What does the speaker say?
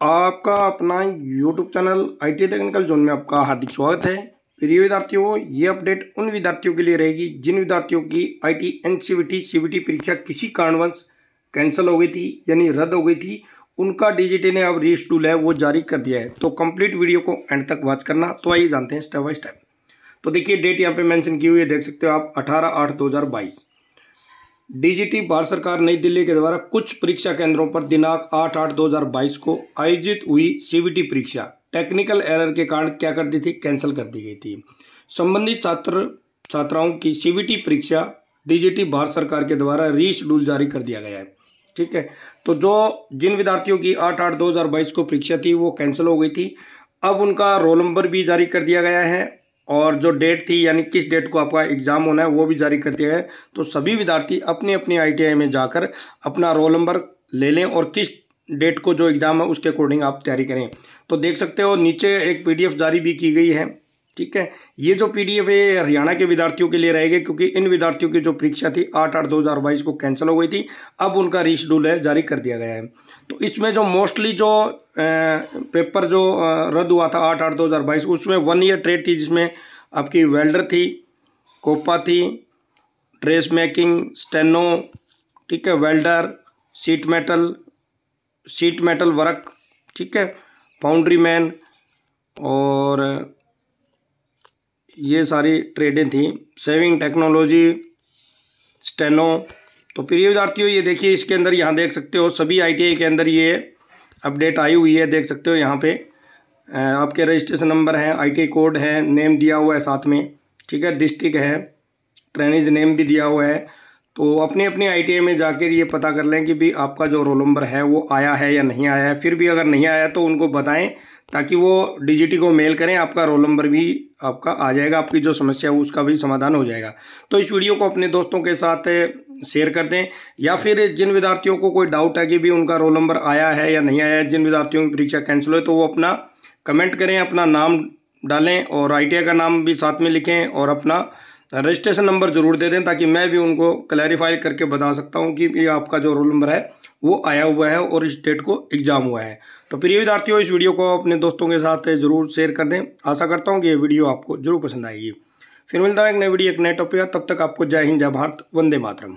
आपका अपना YouTube channel I T technical zone में आपका हार्दिक स्वागत है। प्रिय विद्यार्थियों, ये अपडेट उन विद्यार्थियों के लिए रहेगी जिन विद्यार्थियों की I T N C T C T परीक्षा किसी कारणवश कैंसिल हो गई थी, यानी रद्द हो गई थी। उनका डीजीटी ने अब रीस्टूल है वो जारी कर दिया है। तो कंप्लीट वीडियो को एंड तक वॉच करना। तो आइए जानते हैं स्टेप बाय स्टेप तो देखिए डेट यहाँ पे मेंशन की हुई है, देख सकते हो आप, अठारह आठ दो हज़ार बाईस। डीजीटी भारत सरकार नई दिल्ली के द्वारा कुछ परीक्षा केंद्रों पर दिनांक आठ आठ दो हज़ार बाईस को आयोजित हुई सीबीटी परीक्षा। टेक्निकल एरर के कारण क्या कर दी थी? कैंसिल कर दी गई थी। संबंधित छात्र, छात्राओं की सीबीटी परीक्षा डीजीटी भारत सरकार के द्वारा रीशेड्यूल जारी कर दिया गया है। ठीक है? तो जो जिन विद्यार्थियों की आठ आठ दो हज़ार बाईस को परीक्षा थी, वो कैंसिल हो गई थी। अब उनका रोल नंबर भी जारी कर दिया गया है। और जो डेट थी, यानी किस डेट को आपका एग्ज़ाम होना है, वो भी जारी कर दिया है। तो सभी विद्यार्थी अपने अपने आई में जाकर अपना रोल नंबर ले लें और किस डेट को जो एग्ज़ाम है, उसके अकॉर्डिंग आप तैयारी करें। तो देख सकते हो, नीचे एक पीडीएफ जारी भी की गई है। ठीक है? ये जो पीडीएफ है हरियाणा के विद्यार्थियों के लिए रहेगी, क्योंकि इन विद्यार्थियों की जो परीक्षा थी, आठ आठ दो हज़ार बाईस को कैंसिल हो गई थी, अब उनका रीशेड्यूल है, जारी कर दिया गया है। तो इसमें जो मोस्टली जो पेपर जो रद्द हुआ था आठ आठ दो हज़ार बाईस, उसमें वन ईयर ट्रेड थी, जिसमें आपकी वेल्डर थी कोपा थी ड्रेस मेकिंग स्टेनो ठीक है welder sheet metal sheet metal work ठीक है फाउंड्री मैन और ये सारी ट्रेडें थी। सेविंग टेक्नोलॉजी, स्टेनो तो प्रिय विद्यार्थियों ये देखिए इसके अंदर यहाँ देख सकते हो, सभी आईटीआई के अंदर ये अपडेट आई हुई है, देख सकते हो यहाँ पे। आपके रजिस्ट्रेशन नंबर है आईटी कोड है, नेम दिया हुआ है साथ में, ठीक है, डिस्ट्रिक्ट है, ट्रेनिज नेम भी दिया हुआ है तो अपने अपने आई में जाकर ये पता कर लें कि भी आपका जो रोल नंबर है, वो आया है या नहीं आया है। फिर भी अगर नहीं आया तो उनको बताएँ ताकि वो डीजीटी को मेल करें, आपका रोल नंबर भी आपका आ जाएगा, आपकी जो समस्या है उसका भी समाधान हो जाएगा। तो इस वीडियो को अपने दोस्तों के साथ शेयर कर दें या फिर जिन विद्यार्थियों को कोई डाउट है कि भी उनका रोल नंबर आया है या नहीं आया है, जिन विद्यार्थियों की परीक्षा कैंसिल हो तो वो अपना कमेंट करें, अपना नाम डालें और आईटीआई का नाम भी साथ में लिखें और अपना रजिस्ट्रेशन नंबर ज़रूर दे दें ताकि मैं भी उनको क्लैरिफाई करके बता सकता हूँ कि ये आपका जो रोल नंबर है, वो आया हुआ है और इस डेट को एग्ज़ाम हुआ है। तो प्रिय विद्यार्थियों, इस वीडियो को अपने दोस्तों के साथ ज़रूर शेयर कर दें। आशा करता हूँ कि ये वीडियो आपको ज़रूर पसंद आएगी। फिर मिलता है एक नई वीडियो एक नए टॉपिक तब तक आपको जय हिंद, जय भारत, वंदे मातरम।